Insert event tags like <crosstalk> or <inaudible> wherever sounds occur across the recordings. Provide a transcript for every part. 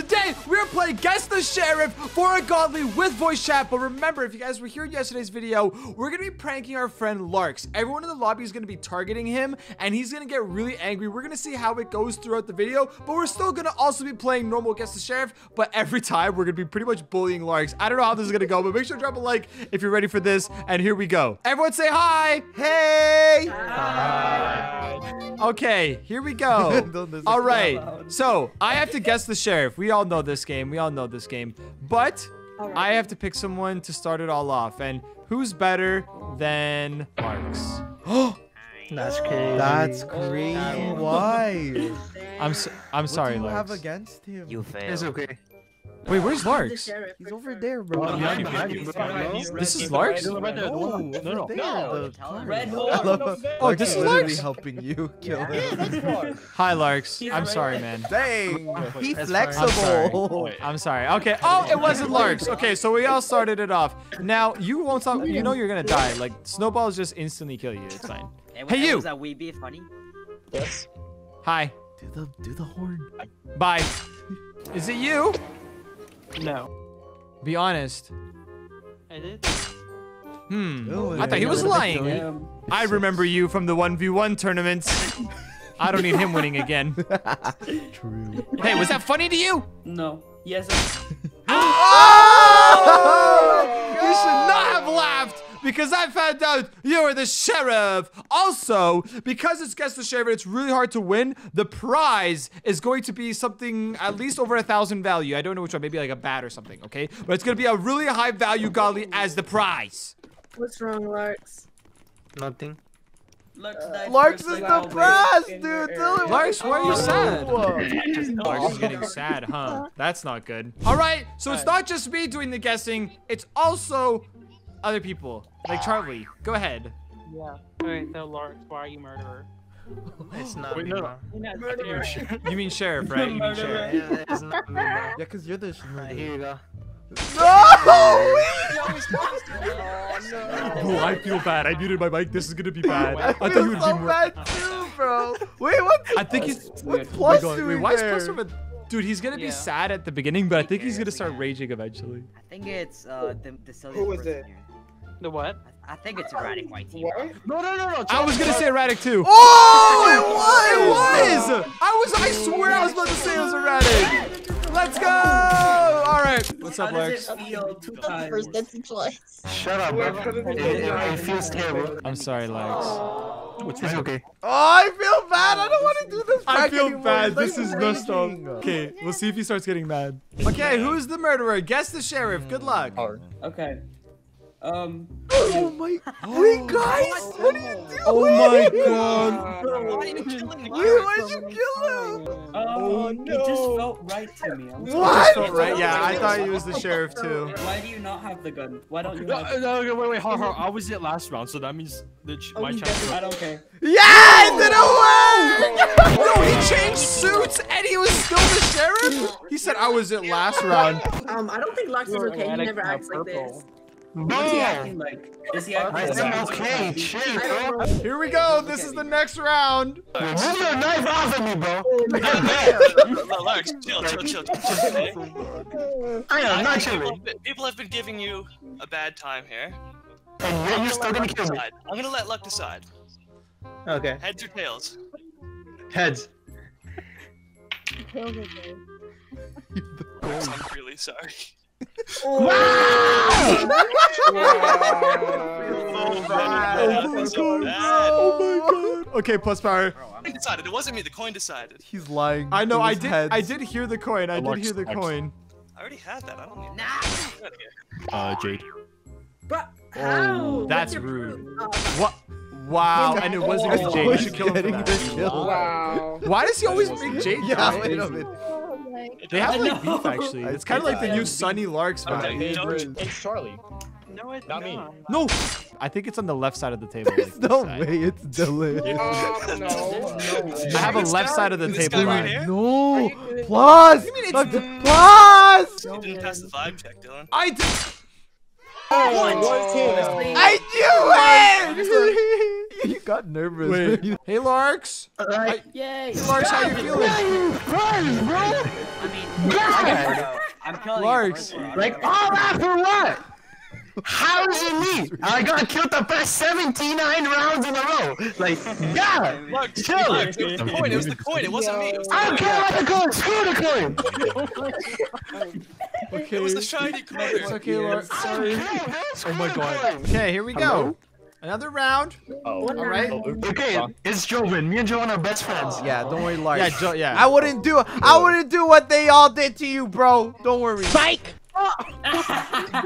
today we're playing Guess the Sheriff for a Godly with voice chat. But remember, if you guys were here in yesterday's video, we're gonna be pranking our friend Larx. Everyone in the lobby is gonna be targeting him, and he's gonna get really angry. We're gonna see how it goes throughout the video, but we're still gonna also be playing normal Guess the Sheriff. But every time we're gonna be pretty much bullying Larx. I don't know how this is gonna go, but make sure to drop a like if you're ready for this. And here we go. Everyone say hi. Hey! Okay, here we go. <laughs> Don't listen all to right. loud. So I have to guess the sheriff. We all know this game. We all know this game. But Alright. I have to pick someone to start it all off. And who's better than Marks? Oh. <gasps> That's <gasps> crazy. That's crazy. Why? I'm so, I'm sorry, what do you have against him? You failed. It's okay. Wait, where's The Larx? sheriff. He's for over there, bro. Oh, behind yeah, you, behind behind you, you, behind behind you. you. This is Right Larx? there, right there, the one. No, No, no. over there, No, the tell him. Red I Bull. love- Oh, Larx this is literally Larx? helping you kill Yeah, him. that's <laughs> Hi, Larx. He's I'm right sorry, there. man. Dang, he's That's flexible. Wait. I'm sorry. Okay. Oh, it wasn't Larx. Okay, so we all started it off. Now you won't stop. You know you're gonna die. Like snowballs just instantly kill you. It's fine. <laughs> Hey, Hey, you! Was that we be funny? Yes. Hi. Do the do the horn. Bye. Is it you? No. Be honest. I did. Hmm. Oh, I thought he was lying. I remember you from the 1v1 tournaments. I don't need him winning again. <laughs> True. Hey, was that funny to you? No. Yes. Oh! You should not have laughed because I found out you were the sheriff. Also, because it's Guess the Sheriff, it's really hard to win. The prize is going to be something at least over a thousand value. I don't know which one, maybe like a bat or something, okay? But it's going to be a really high value godly as the prize. What's wrong, Larx? Nothing. Larx died uh, Larx is like, depressed, in dude. your Tell him. area. Larx, why are you oh. sad? <laughs> Oh. Larx is oh. getting sad, huh? <laughs> That's not good. All right, so it's not just me doing the guessing. It's also other people, like Charlie. Go ahead. Yeah. Alright, so Lark, why are you murderer? <laughs> It's not Wait, me, no, bro. no. Murderer. You mean sheriff, right? You mean sheriff. Yeah, it's not me, bro. Yeah, cause you're the. Alright, here you go. No! Oh, I feel bad. I muted my mic. This is gonna be bad. I I thought you would so be more. bad too, bro. Wait, what? I think he's. That's What weird. Oh my plus god. doing Wait, why is there? plus from. Dude, he's gonna be Yeah. sad at the beginning, but I think he's gonna start yeah. raging eventually. I think it's uh the the silliest Who is person it? here. The what? I, I think it's erratic white team. What? No, no, no, no. I was gonna say erratic too. Oh, It was. it was! was! I was. I swear I was about to say it was erratic. Let's go! All right. What's up, does Larx? feel? First, that's a choice. Shut up, bro. It, it, it feels terrible. I'm sorry, Larx. It's okay. Oh, I feel bad. I don't want to do this. I feel anymore. bad. It's This is messed up. Okay, we'll see if he starts getting mad. Okay, who's the murderer? Guess the sheriff. Good luck. Okay. Um. Oh my! <gasps> Wait, guys, what are you doing? Oh my god. Why are you killing Wait, Lark? why'd you kill him? Um, Oh, It just felt right to me. I'm What? Felt right? Yeah, I thought he was the sheriff too. Why do you not have the gun? Why don't you No, have? no, no, wait, wait, hold on. I was it last round, so that means the ch- my chance. I don't care. Yeah, it didn't work. <laughs> <laughs> No, he changed suits and he was still the sheriff? He said I was it last round. Um, I don't think Larx is okay. He never acts like purple. This. What's he Bro! acting like? Is he acting like said this? okay, chill, bro. Here we go. This is the next round. Move your knife off of me, bro. <laughs> Relax, chill, chill, chill, chill. chill. I am not People, chilling. people have been giving you a bad time here. And yet you're still gonna kill me. I'm gonna let luck decide. Okay. Heads or tails? Heads. Killed it, dude. I'm really sorry. Oh my god. bad. Oh my god. Okay, plus power. Coin decided. It wasn't me. The coin decided. He's lying. I know. I did. heads. I did hear the coin. I did hear the Alex. coin. I already had that. I don't need Nah. Get out of here. Uh, Jade. But how? Oh, that's rude. Oh, What? Wow. And it wasn't even Oh, Jade. You should kill him for that. Wow. Why does he always make Jade? Yeah, die? wait a minute. Oh my. They have like beef actually. It's kind of like the new Sunny Larx Okay, vibe. you It's Charlie. No, it's Not me. No, I think it's on the left side of the table. There's like this no side. way it's delayed. <laughs> I have a left side of the This table. right right. here? No. Plus. You mean it's- Look, Plus. You didn't pass the vibe check, Dylan. I did. I knew it. You <laughs> got nervous. Wait. <laughs> Hey Larx. Yay. Hey Larx, how you feeling? Bro, I mean, God! I'm killing Larx. you. Like all that for what? How is it me? I got killed the past 79 rounds in a row. Like, yeah. Look, Chill. look, it was the coin. It was the coin. It wasn't me. It was the I don't care about the coin. Screw the coin. Okay. It was the shiny coin. It's okay, Lark. Sorry. Oh my God. Okay, here we go. Another round. Oh. All right. Oh, okay, it's Joven. Me and Joven are best friends. Yeah, don't worry, Lark. Yeah, Joe. Yeah. I wouldn't do I wouldn't do what they all did to you, bro. Don't worry. Spike.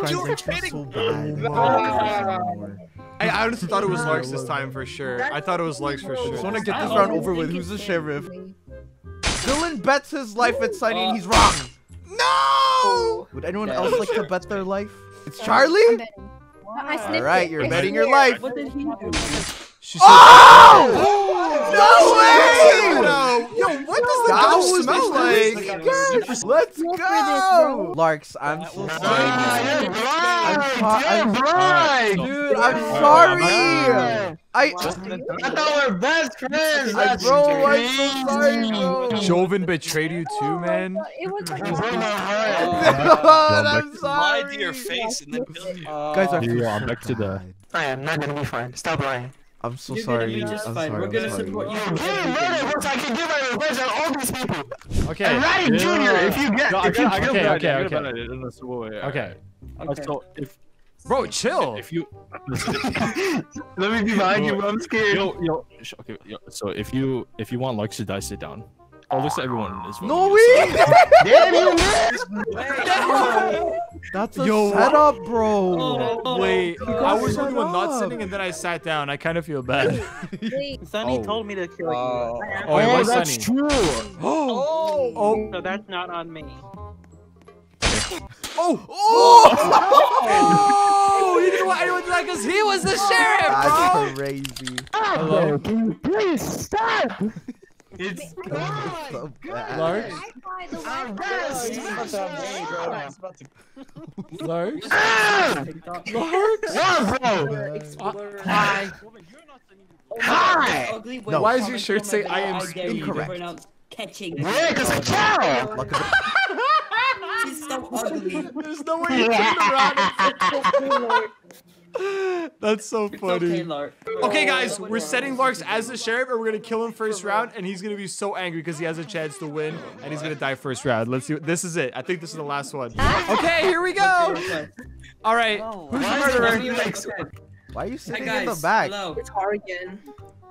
You were kidding. Ah. I, I honestly thought it was Larx this time for sure. I thought it was Larx for sure. I just want to get this round over with. Who's the sheriff? Dylan bets his life at Sunny and he's ah. wrong. No! Would anyone else like to bet their life? It's Charlie? I sniffed All right, it. you're I betting sniffed your life. What did he do? She said, Oh! No way! Yo, what does the ghost was smell like? Yes, let's go! Larx, I'm so sorry. you're I'm blind. so- I'm- You're. Dude, I'm sorry. I, I thought we're best friends. I, That's bro, I'm so sorry, crazy. bro. Joven betrayed you too, man. It was like You broke my heart. God, I'm Lied sorry. to your face and then killed you. Guys are Here you are, back to the. I am not gonna be fine. Stop lying. I'm so You're gonna sorry. be just I'm fine. sorry. We're I'm gonna sorry. support you. Give me money once I can give my revenge on all these people. Okay. And Ratty Jr. If you get, No, I if you I got Okay, a bad okay, idea, I got a okay. bad idea. No, no, so wait, wait, Okay. Uh, so if Bro, chill. if you <laughs> let me be behind you. I'm scared. yo yo okay yo, so if you if you want Lux to die, sit down. Oh, looks like everyone is. voting No yes. way! <laughs> Damn you. That's a Yo, setup, bro. Oh, Wait, got I oh. was the only one not sitting, and then I sat down. I kind of feel bad. Wait, <laughs> Sunny Oh. told me to kill you. Oh, it <gasps> Oh, was that's Sunny. true. Oh, oh, So that's not on me. oh, oh! Oh! You didn't want anyone to die because he was the sheriff, bro. That's crazy. Hello? Can you please stop? It's So bad. Lark? I tried the I'm one. best. Lark? Ah! Lark? Bro? Hi. Hi. No. Why does your shirt say, "I am dare you incorrect"? Catching. Yeah, because I can. Look at She's so ugly. There's no way you <laughs> turned around. <laughs> That's so It's okay, funny. Lark. Okay, guys, we're setting Larx as the sheriff, and we're gonna kill him first round, and he's gonna be so angry because he has a chance to win, and he's gonna die first round. Let's see. This is it. I think this is the last one. Okay, here we go. All right. Oh, Who's the Why murderer? Why are you Hi sitting guys. in the back? Hello. It's hard again.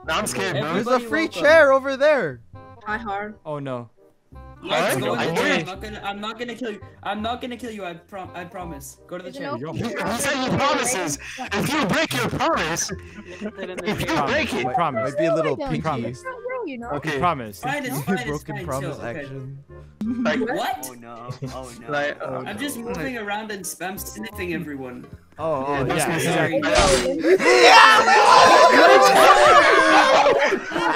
I'm scared, bro. There's a free chair over there. Hi, hard. Oh no. Lark, go I the knew chair. it. I'm not gonna. I'm not gonna kill you. I'm not gonna kill you. I prom. I promise. Go to the There's chair. no Yo. He he said he promises. If you break your promise, Sit in the if you break it, Promise. Might be a little Don't pinky. promise. It's not real, you know. okay. Promise. Fine, it's fine. It's Broken fine. promise chill, okay. action. Like, What? Oh no. Oh no. like, uh, I'm just moving around and spam sniffing everyone. Oh, oh that's yeah, me. exactly.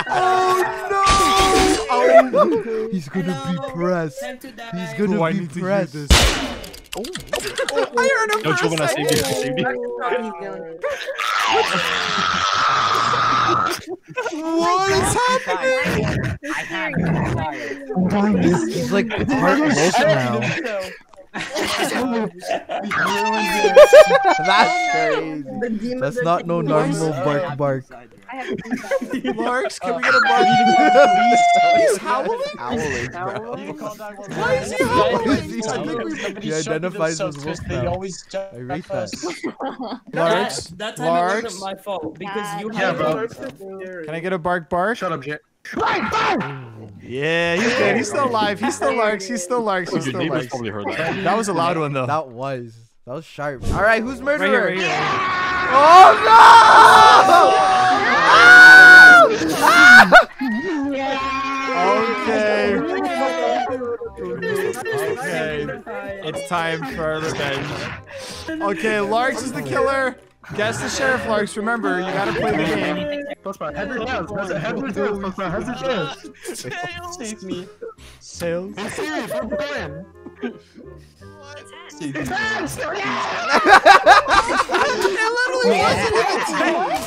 Oh, <laughs> he's gonna Hello. be pressed. Time to die. He's gonna Oh, be need to hear pressed. this. Oh, oh I heard him No, for a Joven, I saved you. I saved you. What is happening? I have he's, he's like part emotion <laughs> now. <laughs> That's crazy. That's not no normal bark bark. I have to do that. Larx, can we get a uh, bark? He's howling? <laughs> Howling, bro. Why is he howling? he I think we- howling? He identifies as wolf now. I rate that. Larx, <laughs> That, that time it wasn't my fault because you Yeah, had bro. Can I get a bark bark? Shut up, Jet. Yeah, he's good. He's still alive. He's still Larx. He's still Larx. He's Your still neighbors Larx. probably heard that. That was a loud one though. That was. That was sharp. All right, who's Right murderer? here, right here. Oh, oh! Okay. Okay. It's time for revenge. Okay, Larx is the killer. Guess the sheriff, Larx. Remember, you gotta play the game. Heads or tails? Heads or- heads or tails? Postman, Heads or tails? Save me. Sales. I'm serious. What's the plan?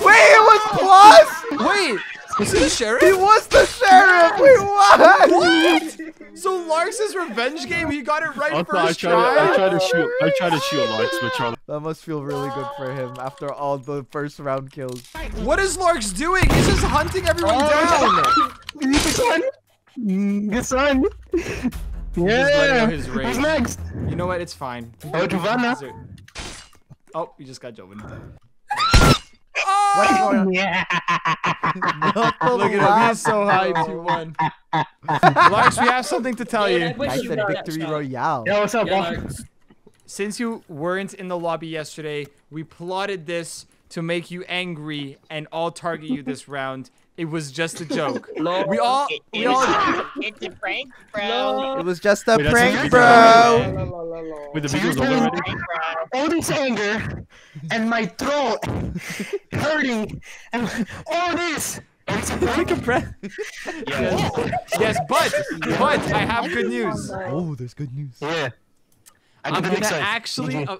Wait, it was plus. Wait, was he the sheriff? He was the sheriff. We won. So Lark's revenge game, he got it right I, I, first tried to, I tried to shoot. I tried to shoot Larx, but Charlie. That must feel really good for him after all the first round kills. What is Lark's doing? He's just hunting everyone oh. down. Good son. Good son. Yeah. his rage. Who's next? You know what? It's fine. Oh, Giovanna. Oh, you just got Joven. What's going on? <laughs> Yeah. Look at him. laugh. He's so hyped. He won. Larx, we have something to tell Yeah, you. I wish I you said victory next, royale. Yo, what's up, Yeah, bro? Since you weren't in the lobby yesterday, we plotted this to make you angry and all target you this round. It was just a joke. <laughs> we all, we all. It's a prank, bro. It was just a Wait, prank, a bro. Wait, the video's over already. me all this anger and my throat hurting and all this. and it's a <laughs> prank? Yes, yes, but but I have good news. Oh, there's good news. Yeah. I I'm gonna next side. actually. Uh,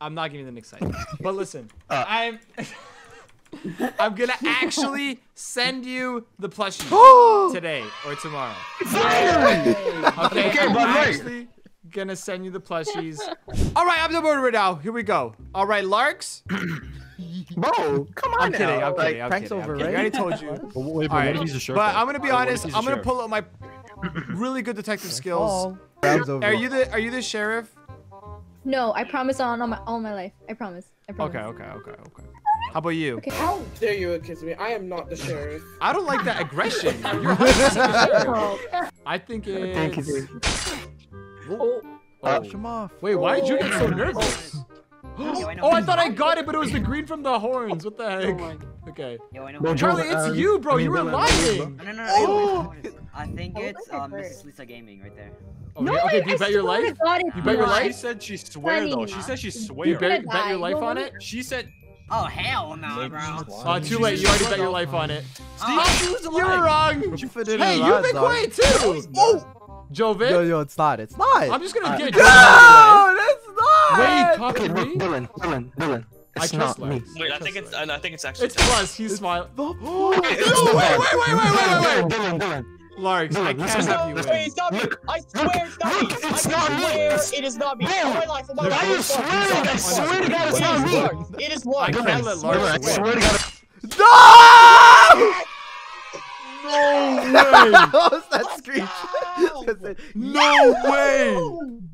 I'm not giving the next side. But listen, Uh. I'm. <laughs> I'm gonna actually send you the plushie <gasps> today or tomorrow. Finally! Okay, Okay, I'm but wait. actually gonna send you the plushies. All right, I'm the murderer now. Here we go. All right, Larx. <laughs> Bro, come on I'm kidding. now. I'm like, kidding. I'm prank's kidding. I'm over, kidding. I already told you. <laughs> But wait, but All what if right, he's a sheriff? but? I'm gonna be What honest. he's a I'm gonna pull out my really good detective skills. Round's over. Are you the Are you the sheriff? No, I promise on all my all my life. I promise. I promise. Okay, okay, okay, okay. How about you? Okay. How dare you accuse me? I am not the sheriff. <laughs> I don't like that aggression. <laughs> You're 100% the sheriff. I think it's. Thank you. Oh, Oh. Push him off. Wait, why did you get so nervous? <laughs> <gasps> Yo, I. Oh, I thought I got it, but it was the green from the horns. What the Oh heck? my Okay. Yo, I know. Bro, Charlie, it's um, you, bro. I mean, You were Dylan, lying. No, no, no. Oh. I think Oh, it's um. Mrs. Lisa Gaming right there. Oh, okay, No, okay. I- Do you I bet your life? God You bet your life? She said she swear though. She said she You bet, bet your life on it? She said. Oh hell no, Maybe bro. she's Oh, too late. You already bet your life on it. Oh, You were wrong. You fit in Hey, you lot, been dog. quiet too. Oh, Joven. Yo, yo, it's not. It's not. I'm just gonna get. no, that's not. Wait, Okay, copy Dylan, me. Dylan, Dylan, Dylan. It's trust not me. Wait, I think it's. I think it's actually. It's plus. He's smiling. <gasps> The No, wait, wait, wait, wait, wait, wait, wait. Dylan, Dylan. Larx, I can't listen. have you Wait, win. it's not me. Look, I swear it's not look, me. it's I not me. it is not me. Bro, Oh my life, my life. I it is swear not me. to God, I swear to God, it's not is me. Lark. It is I can't let Dylan, Larx I swear to God. No! <laughs> No way. what was that screech? <laughs> No way.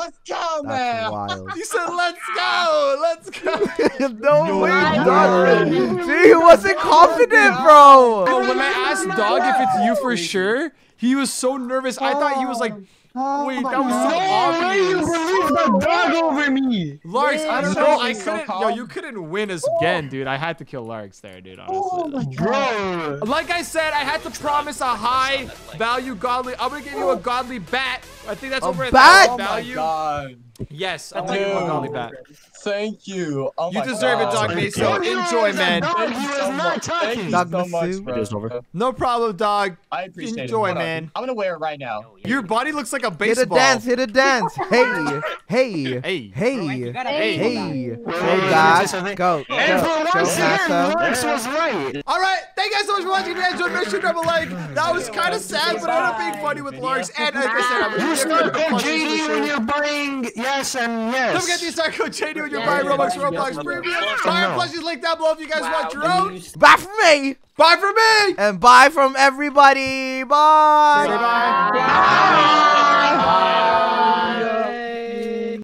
Let's go, That's man. wild. You said let's go. Let's go. <laughs> no, way, way. dog. See, he wasn't confident, bro. Yo, when I asked Dog if it's you for sure, he was so nervous. I thought he was like, Oh, wait, that was so No way you obvious. believe the dog over me. Larx, I don't know. I couldn't. Yo, you couldn't win us again, dude. I had to kill Larx there, dude. Oh honestly. Bro. Like I said, I had to promise a high value godly. I'm gonna give you a godly bat. I think that's over a bat? thousand Oh my god. Yes, I'm gonna give a godly bat. Thank you. Oh You my deserve it, god. Dog Face. So enjoy, man. Dog, he was not. Thank talking. you Dog so much, Masu. bro. It is over. No problem, dog. I appreciate it. Enjoy, Hold man. I'm gonna wear it right now. Your body looks like a baseball. Hit a dance, hit a dance. <laughs> Hey, hey, Hey. hey, gotta Hey. hey. Wait, Go, wait, God. just a thing. Go, go, And for once again, Massa. Lux was right. All right, thank you guys so much for watching. If you guys enjoyed, make sure to drop a like. That was kind of sad, but I ended up being funny with Larx. And like I said, I'm You gonna start give code JD sure. when you're buying yes and yes. Don't forget to start code JD when you're Yeah, buying yeah, Robux yeah, Roblox. Premium. Yeah. Buy our plushies link down below if you guys want your own. Bye from me. Bye for me. And bye from everybody. Bye. Say bye. Bye.